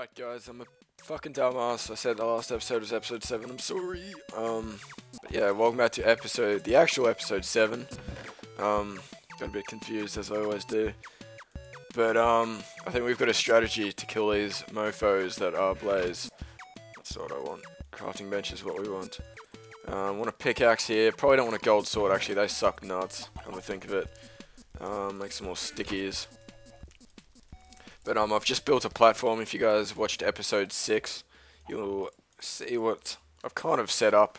Alright guys, I'm a fucking dumbass. I said the last episode was episode 7, I'm sorry. Um, but yeah, welcome back to episode, the actual episode 7. Um, got a bit confused as I always do. But um, I think we've got a strategy to kill these mofos that are Blaze. That's what I want. Crafting bench is what we want. Um, want a pickaxe here. Probably don't want a gold sword actually, they suck nuts, come to think of it. Um, make some more stickies. But um, I've just built a platform. If you guys watched episode 6, you'll see what I've kind of set up.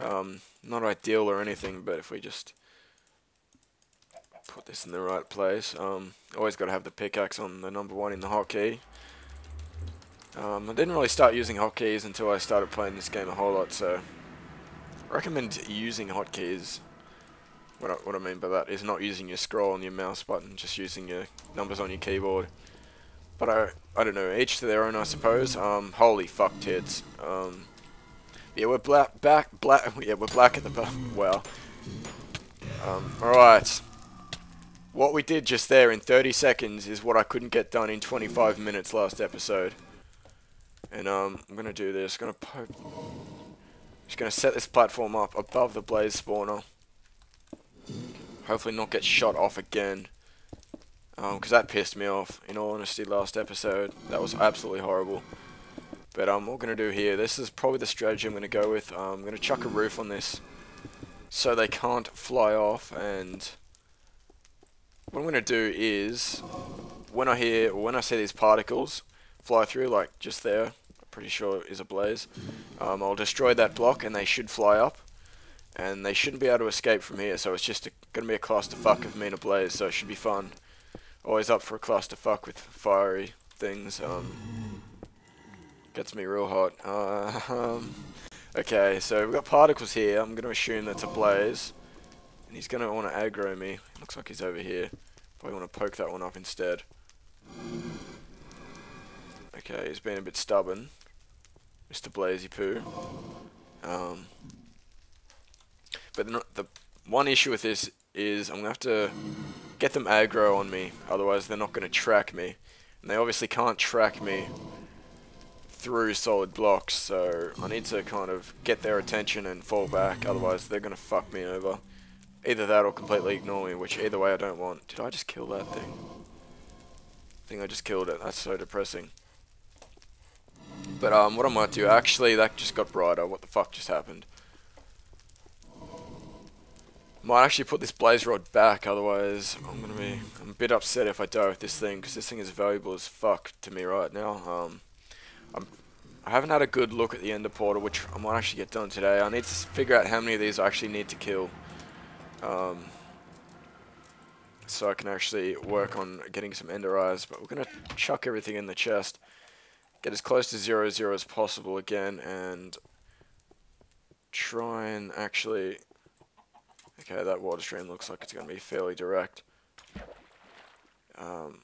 Um, not ideal or anything, but if we just put this in the right place. Um, always got to have the pickaxe on the number one in the hotkey. Um, I didn't really start using hotkeys until I started playing this game a whole lot, so I recommend using hotkeys. What I, what I mean by that is not using your scroll on your mouse button, just using your numbers on your keyboard. But I, I don't know, each to their own, I suppose. Um, holy fuck tits. Um, yeah, we're black, back, black, yeah, we're black at the, well. Um, alright. What we did just there in 30 seconds is what I couldn't get done in 25 minutes last episode. And, um, I'm gonna do this, gonna poke, just gonna set this platform up above the blaze spawner. Hopefully not get shot off again because um, that pissed me off, in all honesty, last episode. That was absolutely horrible. But um, what going to do here, this is probably the strategy I'm going to go with. Um, I'm going to chuck a roof on this so they can't fly off. And what I'm going to do is, when I hear, when I see these particles fly through, like just there, I'm pretty sure is a blaze, um, I'll destroy that block and they should fly up. And they shouldn't be able to escape from here, so it's just going to be a clusterfuck of me and a blaze, so it should be fun always up for a clusterfuck with fiery things. Um, gets me real hot. Uh, um, okay, so we've got particles here. I'm going to assume that's a blaze. And he's going to want to aggro me. Looks like he's over here. Probably want to poke that one up instead. Okay, he's being a bit stubborn. Mr. Blazy Poo. Um, but the, the one issue with this is I'm going to have to get them aggro on me, otherwise they're not going to track me. And they obviously can't track me through solid blocks, so I need to kind of get their attention and fall back, otherwise they're going to fuck me over. Either that or completely ignore me, which either way I don't want. Did I just kill that thing? I think I just killed it, that's so depressing. But um, what I might do, actually that just got brighter, what the fuck just happened? Might actually put this blaze rod back, otherwise I'm gonna be I'm a bit upset if I die with this thing, because this thing is valuable as fuck to me right now. Um, I'm, I haven't had a good look at the ender portal, which I might actually get done today. I need to figure out how many of these I actually need to kill. Um, so I can actually work on getting some ender eyes, but we're gonna chuck everything in the chest. Get as close to zero zero as possible again, and try and actually Okay, that water stream looks like it's going to be fairly direct. Um,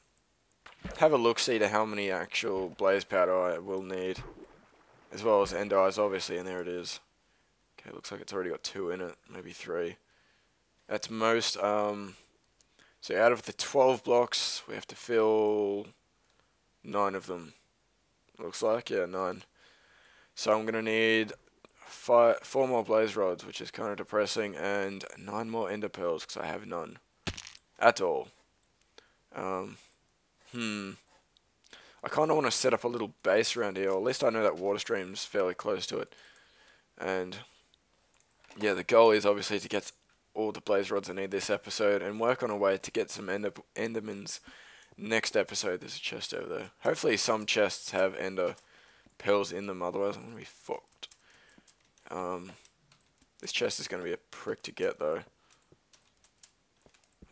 have a look-see to how many actual blaze powder I will need. As well as end eyes, obviously, and there it is. Okay, looks like it's already got two in it, maybe three. At most, um, so out of the 12 blocks, we have to fill nine of them. Looks like, yeah, nine. So I'm going to need five, four more blaze rods, which is kind of depressing, and nine more ender pearls, because I have none. At all. Um, hmm. I kind of want to set up a little base around here, or at least I know that water stream's fairly close to it. And, yeah, the goal is obviously to get all the blaze rods I need this episode, and work on a way to get some ender endermans next episode. There's a chest over there. Hopefully some chests have ender pearls in them, otherwise I'm going to be fucked. Um, this chest is going to be a prick to get though.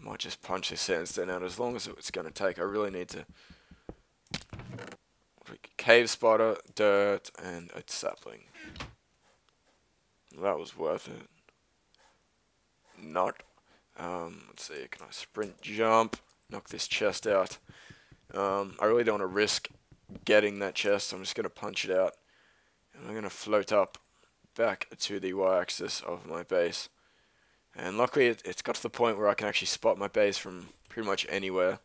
I might just punch this sandstone out as long as it's going to take. I really need to... Cave spotter, dirt, and a sapling. That was worth it. Not. Um, let's see, can I sprint jump? Knock this chest out. Um, I really don't want to risk getting that chest, I'm just going to punch it out. And I'm going to float up back to the y-axis of my base. And luckily it, it's got to the point where I can actually spot my base from pretty much anywhere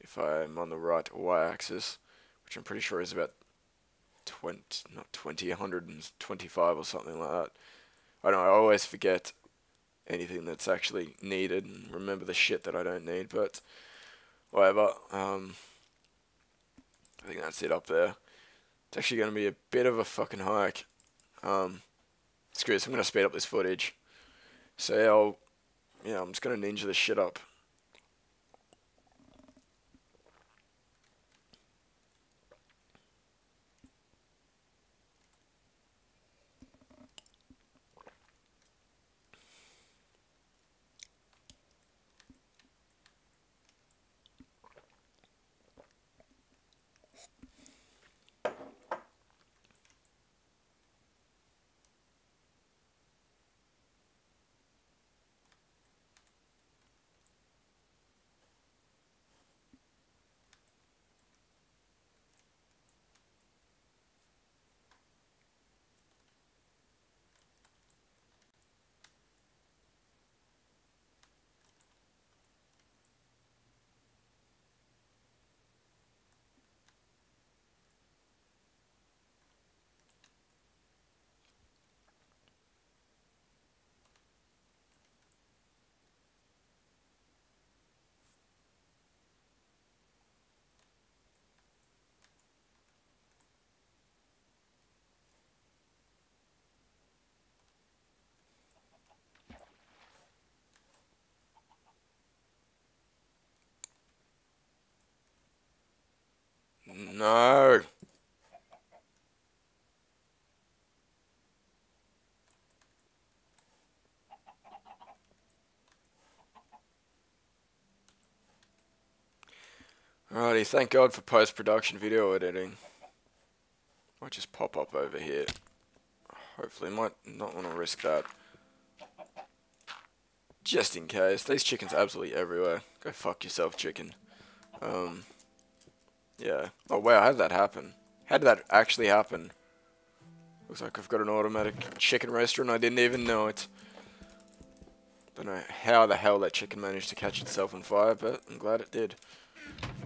if I'm on the right y-axis, which I'm pretty sure is about 20, not 20, 125 or something like that. I don't I always forget anything that's actually needed and remember the shit that I don't need, but whatever. Um, I think that's it up there. It's actually going to be a bit of a fucking hike. Um, screw this, I'm going to speed up this footage. So I'll, yeah, I'm just going to ninja this shit up. No. Thank God for post-production video editing. Might just pop up over here. Hopefully, might not want to risk that. Just in case. These chickens are absolutely everywhere. Go fuck yourself, chicken. Um, yeah. Oh wow, how did that happen? How did that actually happen? Looks like I've got an automatic chicken roaster and I didn't even know it. Don't know how the hell that chicken managed to catch itself on fire, but I'm glad it did.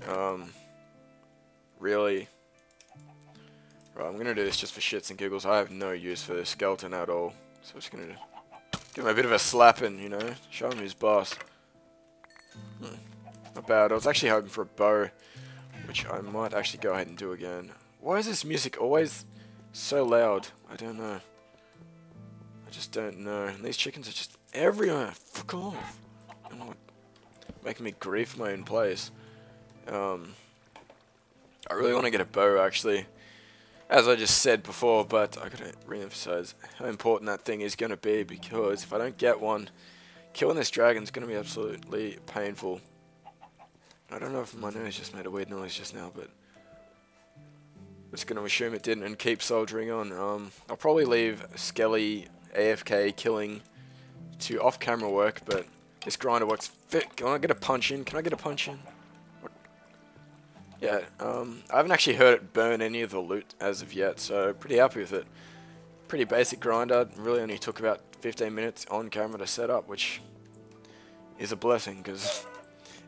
Um, really? Right, I'm gonna do this just for shits and giggles. I have no use for this skeleton at all. So I'm just gonna give him a bit of a slapping, you know? Show him his boss. Hmm. Not bad. I was actually hoping for a bow which I might actually go ahead and do again. Why is this music always so loud? I don't know. I just don't know. And these chickens are just everywhere. Fuck off. I'm not making me grief my own place. Um, I really want to get a bow actually. As I just said before, but I gotta re-emphasize how important that thing is gonna be because if I don't get one, killing this dragon is gonna be absolutely painful. I don't know if my nose just made a weird noise just now, but I'm just going to assume it didn't and keep soldiering on. Um, I'll probably leave Skelly AFK killing to off-camera work, but this grinder works fit. Can I get a punch in? Can I get a punch in? Yeah, um, I haven't actually heard it burn any of the loot as of yet, so pretty happy with it. Pretty basic grinder, really only took about 15 minutes on camera to set up, which is a blessing, because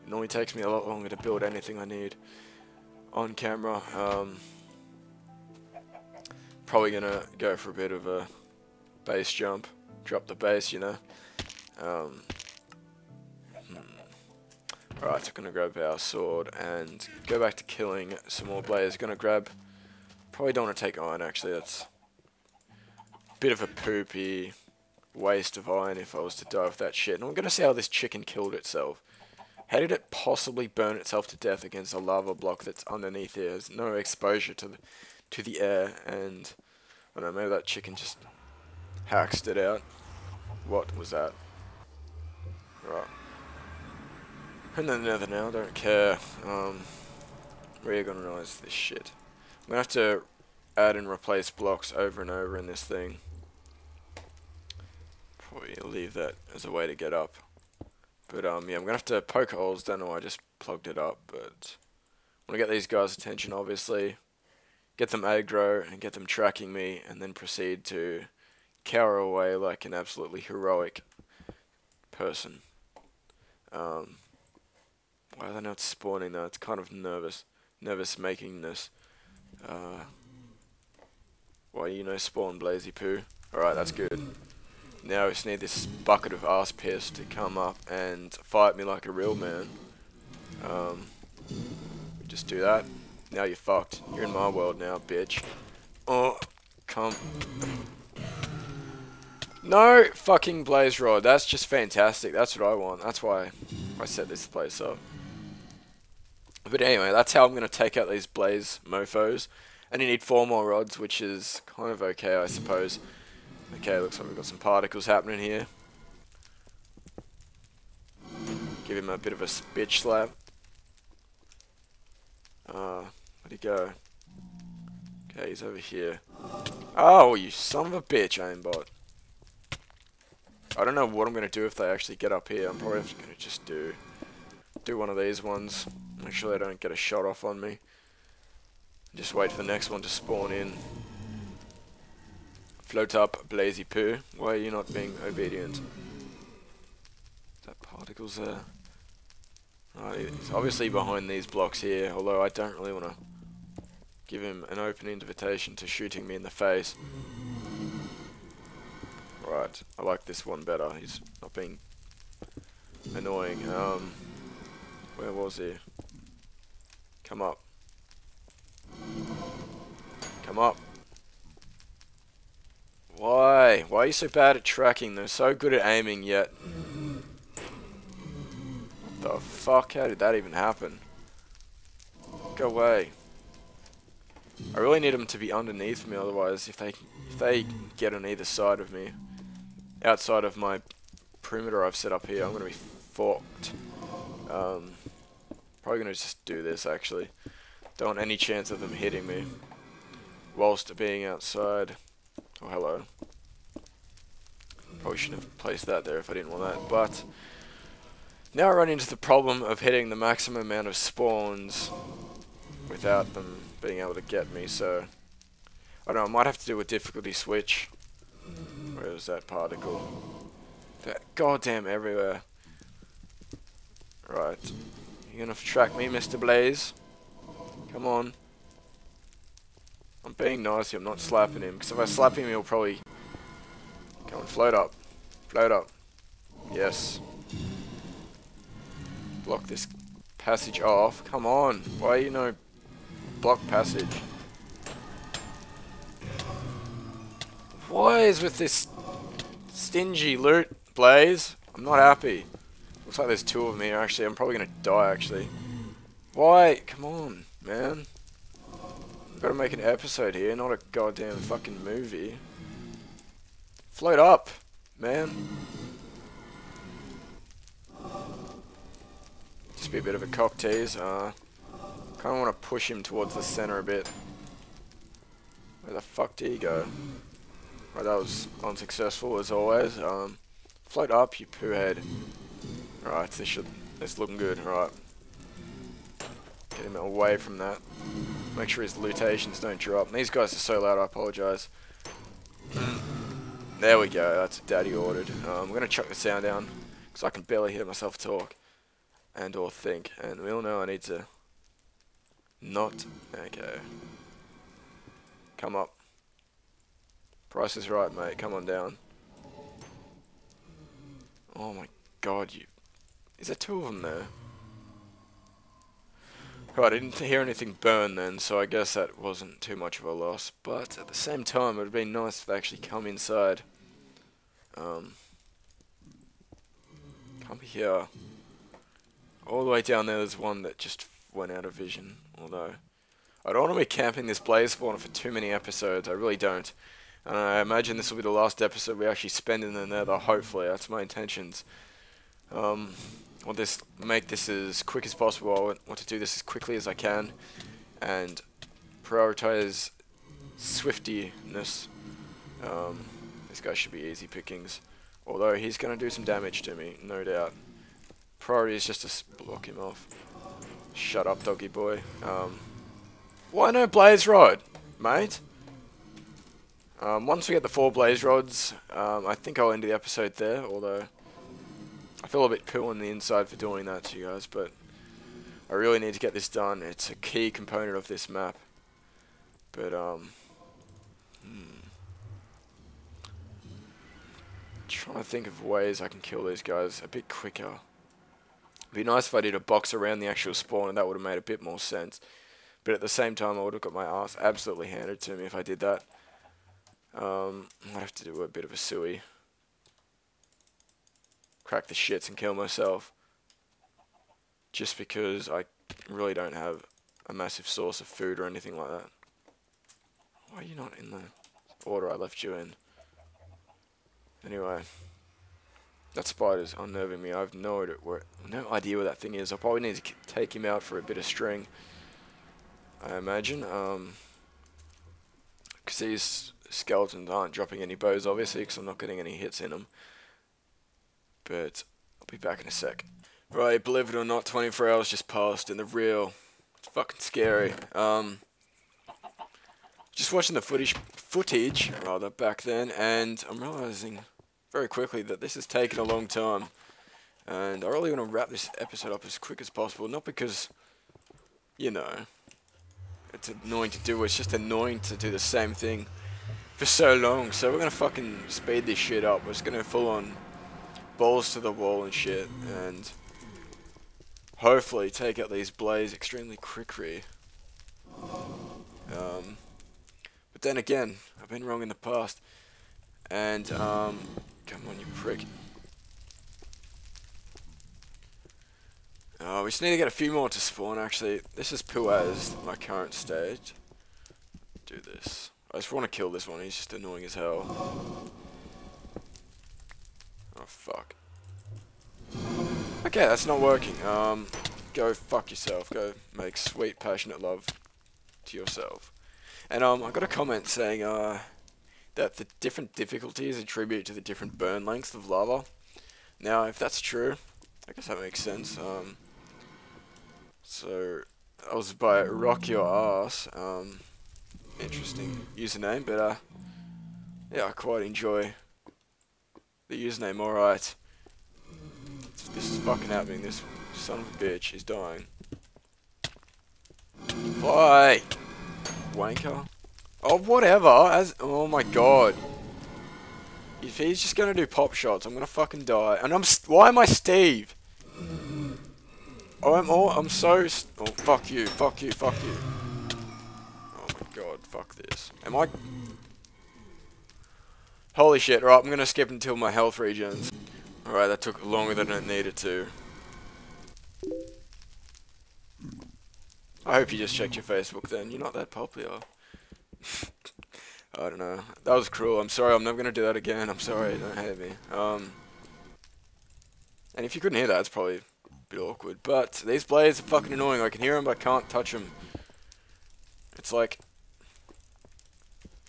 it normally takes me a lot longer to build anything I need on camera. Um, probably gonna go for a bit of a base jump, drop the base, you know. Um. Alright, so gonna grab our sword and go back to killing some more players. Gonna grab, probably don't want to take iron actually, that's a bit of a poopy waste of iron if I was to die with that shit. And I'm gonna see how this chicken killed itself. How did it possibly burn itself to death against a lava block that's underneath here? There's no exposure to the, to the air, and I don't know, maybe that chicken just hacked it out. What was that? Right. And then the nether now, don't care. Um, reorganize this shit. I'm gonna have to add and replace blocks over and over in this thing. Probably leave that as a way to get up. But um, yeah, I'm gonna have to poke holes. Don't know why I just plugged it up, but I want to get these guys' attention. Obviously, get them aggro and get them tracking me, and then proceed to cower away like an absolutely heroic person. Um, why are they not spawning though? It's kind of nervous, nervous making this. Uh, why you know spawn blazy poo. Alright, that's good. Now we just need this bucket of ass piss to come up and fight me like a real man. Um, just do that. Now you're fucked. You're in my world now, bitch. Oh, come. No fucking blaze rod. That's just fantastic. That's what I want. That's why I set this place up. But anyway, that's how I'm going to take out these blaze mofos. And you need four more rods, which is kind of okay, I suppose. Okay, looks like we've got some particles happening here. Give him a bit of a bitch slap. Uh, where'd he go? Okay, he's over here. Oh, you son of a bitch, aimbot. I don't know what I'm going to do if they actually get up here. I'm probably going to just do do one of these ones. Make sure they don't get a shot off on me. Just wait for the next one to spawn in. Float up, Blazy Poo. Why are you not being obedient? Is that particles there? Oh, he's obviously behind these blocks here, although I don't really want to give him an open invitation to shooting me in the face. Right, I like this one better. He's not being annoying. Um, where was he? Come up. Come up. Why? Why are you so bad at tracking? They're so good at aiming yet. The fuck? How did that even happen? Go away. I really need them to be underneath me, otherwise if they if they get on either side of me, outside of my perimeter I've set up here, I'm going to be fucked. Um, probably to just do this actually. Don't want any chance of them hitting me whilst being outside. Oh, hello. Probably shouldn't have placed that there if I didn't want that, but now I run into the problem of hitting the maximum amount of spawns without them being able to get me, so I don't know, I might have to do a difficulty switch. Where is that particle? That goddamn everywhere. Right. You gonna track me, Mr. Blaze? Come on. I'm being nice I'm not slapping him, because if I slap him he'll probably... Come on, float up. Float up. Yes. Block this passage off. Come on, why you no block passage? What is with this stingy loot, Blaze? I'm not happy. Looks like there's two of me actually. I'm probably gonna die actually. Why? Come on, man. Gotta make an episode here, not a goddamn fucking movie. Float up, man. Just be a bit of a cock tease. Uh, kind of want to push him towards the center a bit. Where the fuck did he go? Right, that was unsuccessful as always. Um, float up, you poo head. Right, this should, this looking good. Right, get him away from that. Make sure his lutations don't drop. these guys are so loud, I apologise. there we go, that's daddy ordered. Um, I'm going to chuck the sound down, because I can barely hear myself talk and or think. And we all know I need to not... Okay. Come up. Price is right, mate. Come on down. Oh my god, you... Is there two of them there? Right, I didn't hear anything burn then, so I guess that wasn't too much of a loss. But at the same time, it would have been nice if they actually come inside. Um, come here. All the way down there, there's one that just went out of vision. Although, I don't want to be camping this blaze spawner for too many episodes. I really don't. And I imagine this will be the last episode we actually spend in the nether, hopefully. That's my intentions. Um, want this make this as quick as possible. I want to do this as quickly as I can and prioritize swiftiness. Um, this guy should be easy pickings. Although he's going to do some damage to me, no doubt. Priority is just to block him off. Shut up, doggy boy. Um, why no blaze rod, mate? Um, once we get the four blaze rods, um, I think I'll end the episode there, although I feel a bit poo on the inside for doing that to you guys, but I really need to get this done. It's a key component of this map. But, um... Hmm. Trying to think of ways I can kill these guys a bit quicker. It'd be nice if I did a box around the actual spawn and that would have made a bit more sense. But at the same time, I would have got my ass absolutely handed to me if I did that. Um, I'd have to do a bit of a suey. Crack the shits and kill myself. Just because I really don't have a massive source of food or anything like that. Why are you not in the order I left you in? Anyway. That spider's unnerving me. I have no idea where, no idea where that thing is. I probably need to take him out for a bit of string. I imagine. Um, because these skeletons aren't dropping any bows, obviously, because I'm not getting any hits in them. But I'll be back in a sec. Right, believe it or not, 24 hours just passed, in the real, it's fucking scary. Um, just watching the footage, footage rather back then, and I'm realizing very quickly that this has taken a long time. And I really want to wrap this episode up as quick as possible, not because, you know, it's annoying to do, it's just annoying to do the same thing for so long. So we're going to fucking speed this shit up. We're just going to full on balls to the wall and shit, and hopefully take out these blaze extremely quickly. Um, but then again, I've been wrong in the past. And, um, come on, you prick. Oh, we just need to get a few more to spawn, actually. This is Puaz, my current stage. Do this. I just want to kill this one, he's just annoying as hell. Fuck. Okay, that's not working. Um, go fuck yourself. Go make sweet, passionate love to yourself. And um, I got a comment saying uh, that the different difficulties attribute to the different burn lengths of lava. Now, if that's true, I guess that makes sense. Um, so, I was by Rock Your Ass. Um, interesting username, but uh, yeah, I quite enjoy the username. Alright. This is fucking happening. This son of a bitch is dying. Why? Wanker? Oh, whatever. As oh my god. If he's just gonna do pop shots, I'm gonna fucking die. And I'm why am I Steve? Oh, I'm all I'm so oh fuck you, fuck you, fuck you. Oh my god, fuck this. Am I? Holy shit! Right, I'm gonna skip until my health regens. Alright, that took longer than it needed to. I hope you just checked your Facebook then. You're not that popular. I don't know. That was cruel. I'm sorry. I'm never going to do that again. I'm sorry. Don't hate me. Um, and if you couldn't hear that, it's probably a bit awkward. But these blazes are fucking annoying. I can hear them, but I can't touch them. It's like...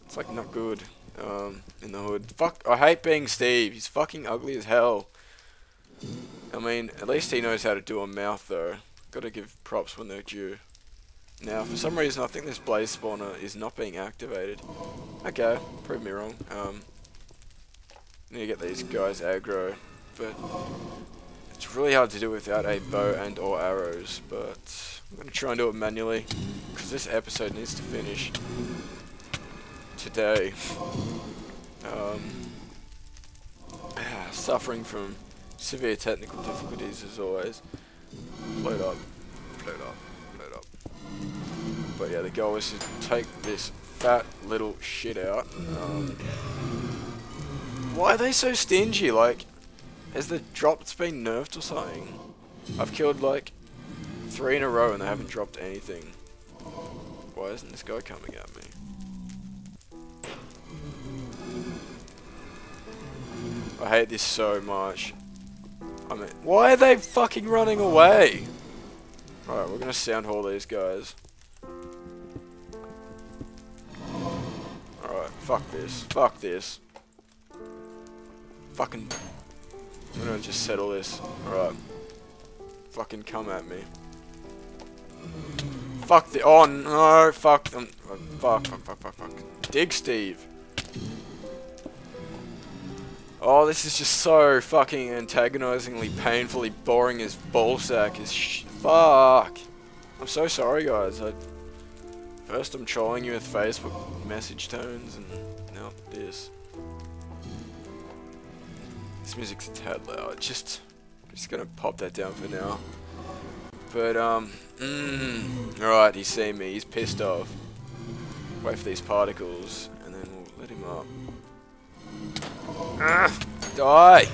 It's like not good um, in the hood. Fuck, I hate being Steve. He's fucking ugly as hell. I mean, at least he knows how to do a mouth, though. Gotta give props when they're due. Now, for some reason, I think this blaze spawner is not being activated. Okay, prove me wrong. Um, need to get these guys aggro, but it's really hard to do without a bow and or arrows, but I'm going to try and do it manually, because this episode needs to finish today. Um, suffering from severe technical difficulties as always. Load up, load up, load up. But yeah, the goal is to take this fat little shit out. Um, why are they so stingy? Like, has the drops been nerfed or something? I've killed like three in a row and they haven't dropped anything. Why isn't this guy coming at me? I hate this so much. I mean, why are they fucking running away? Alright, we're gonna sound haul these guys. Alright, fuck this. Fuck this. Fucking... I'm gonna just settle this. Alright. Fucking come at me. Fuck the- oh no, fuck them. Fuck, fuck, fuck, fuck, fuck. Dig Steve. Oh, this is just so fucking antagonizingly, painfully boring as ballsack as sh- Fuck. I'm so sorry, guys. I, First I'm trolling you with Facebook message tones, and now this. This music's a tad loud. Just, just gonna pop that down for now. But um, mm, all right, he's seen me. He's pissed off. Wait for these particles, and then we'll let him up. Die!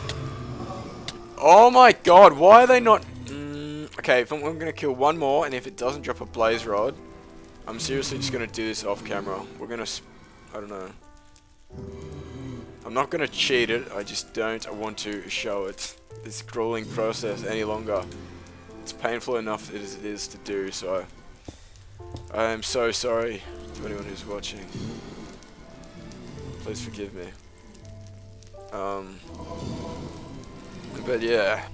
Oh my god, why are they not... Mm, okay, if I'm, I'm going to kill one more, and if it doesn't drop a blaze rod, I'm seriously just going to do this off camera. We're going to... I don't know. I'm not going to cheat it, I just don't want to show it. This grueling process any longer. It's painful enough as it is to do, so... I am so sorry to anyone who's watching. Please forgive me. Um, but yeah,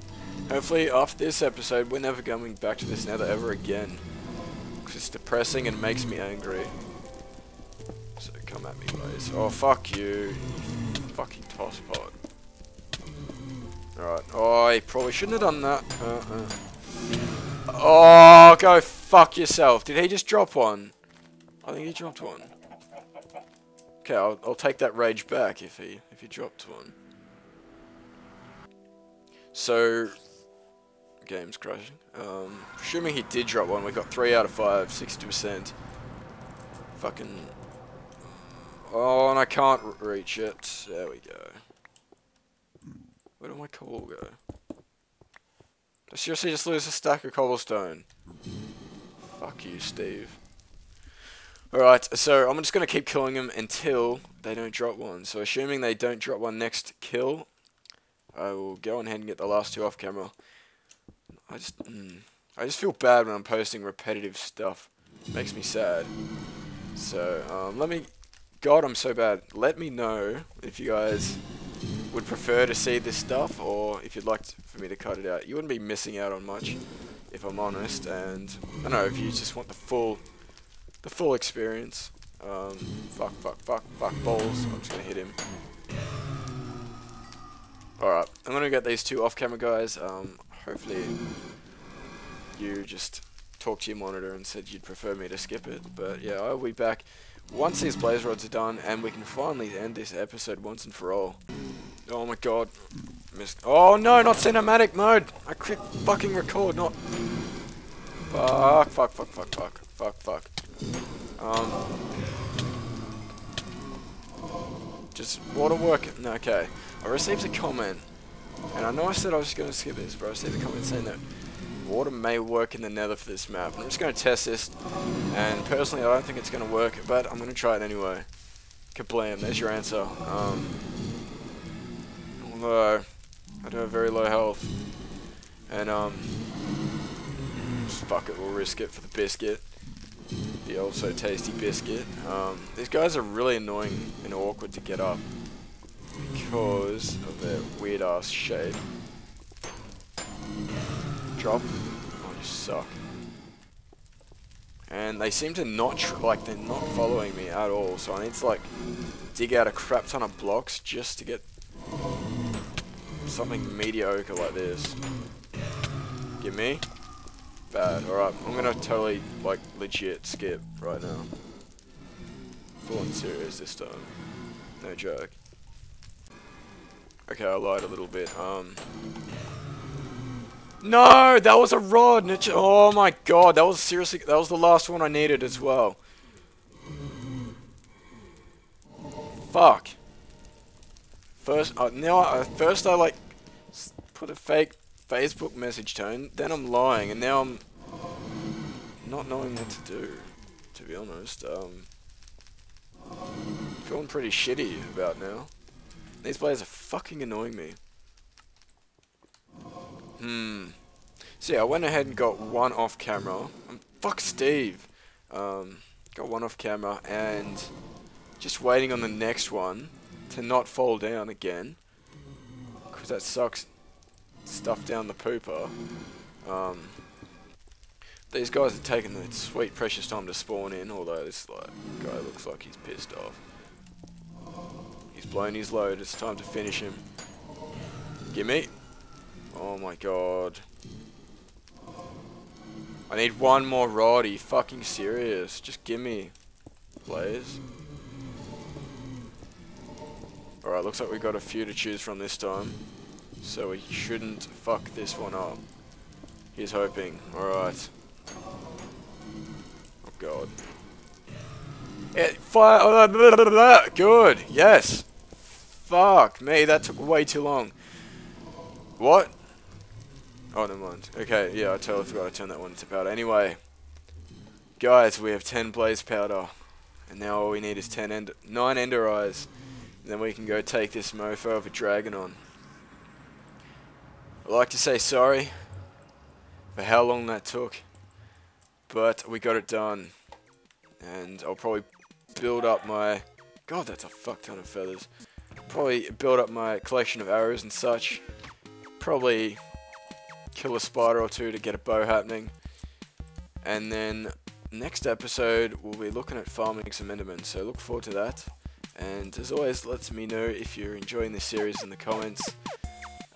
hopefully after this episode, we're never going back to this nether ever again. Because it's depressing and makes me angry. So come at me, guys. Oh, fuck you. Fucking tosspot. Alright. Oh, I probably shouldn't have done that. Uh -uh. Oh, go fuck yourself. Did he just drop one? I think he dropped one. Okay, I'll, I'll take that rage back if he if he dropped one. So, game's crashing. Um, assuming he did drop one, we got 3 out of 5, 60%. Fucking... Oh, and I can't reach it. There we go. Where did my cobble go? I seriously just lose a stack of cobblestone. Fuck you, Steve. Alright, so I'm just going to keep killing them until they don't drop one. So assuming they don't drop one next kill, I will go ahead and get the last two off camera. I just, mm, I just feel bad when I'm posting repetitive stuff. It makes me sad. So, um, let me, God, I'm so bad. Let me know if you guys would prefer to see this stuff or if you'd like to, for me to cut it out. You wouldn't be missing out on much, if I'm honest. And I don't know if you just want the full the full experience. Um, fuck, fuck, fuck, fuck, balls. I'm just gonna hit him. Alright, I'm gonna get these two off-camera guys. Um, hopefully you just talked to your monitor and said you'd prefer me to skip it. But yeah, I'll be back once these blaze rods are done and we can finally end this episode once and for all. Oh my god. Missed. Oh no, not cinematic mode! I click fucking record, not... Fuck, fuck, fuck, fuck, fuck, fuck, fuck. Um, just water work. Okay. I received a comment, and I know I said I was going to skip this, but I received a comment saying that water may work in the nether for this map. I'm just going to test this, and personally I don't think it's going to work, but I'm going to try it anyway. Kablam, there's your answer. Um, although, I do have very low health, and um, fuck it, we'll risk it for the biscuit the also tasty biscuit. Um, these guys are really annoying and awkward to get up because of their weird ass shape. Drop. Oh, you suck. And they seem to not, like, they're not following me at all, so I need to, like, dig out a crap ton of blocks just to get something mediocre like this. Give me bad. Alright, I'm gonna totally, like, legit skip right now. Full on serious this time. No joke. Okay, I lied a little bit. Um. No! That was a rod! Oh my god, that was seriously, that was the last one I needed as well. Fuck. First, uh, now, uh, first I like, put a fake Facebook message tone, then I'm lying, and now I'm not knowing what to do, to be honest. Um, feeling pretty shitty about now. These players are fucking annoying me. Hmm. So yeah, I went ahead and got one off camera. Um, fuck Steve. Um, got one off camera and just waiting on the next one to not fall down again. Because that sucks stuff down the pooper. Um, these guys are taking the sweet precious time to spawn in, although this like, guy looks like he's pissed off. He's blown his load, it's time to finish him. Gimme! Oh my god. I need one more rod. Are you fucking serious? Just give me. Blaze. Alright, looks like we got a few to choose from this time. So we shouldn't fuck this one up. He's hoping. Alright. Oh god. It fire. Oh, good. Yes. Fuck me. That took way too long. What? Oh, never mind. Okay, yeah, I totally forgot to turn that one into powder. Anyway, guys, we have 10 blaze powder. And now all we need is 10 end 9 ender eyes. And then we can go take this mofo of a dragon on. I'd like to say sorry for how long that took. But we got it done. And I'll probably build up my... God, that's a fuck ton of feathers. Probably build up my collection of arrows and such. Probably kill a spider or two to get a bow happening. And then next episode, we'll be looking at farming some endermen. So look forward to that. And as always, let me know if you're enjoying this series in the comments.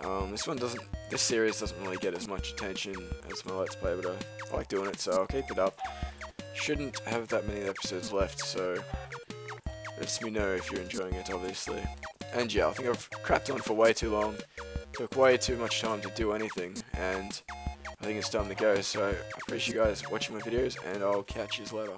Um, this one doesn't, this series doesn't really get as much attention as my Let's Play, but I like doing it, so I'll keep it up. Shouldn't have that many episodes left, so let me know if you're enjoying it, obviously. And yeah, I think I've crapped on for way too long. Took way too much time to do anything, and I think it's time to go. So I appreciate you guys watching my videos, and I'll catch you later.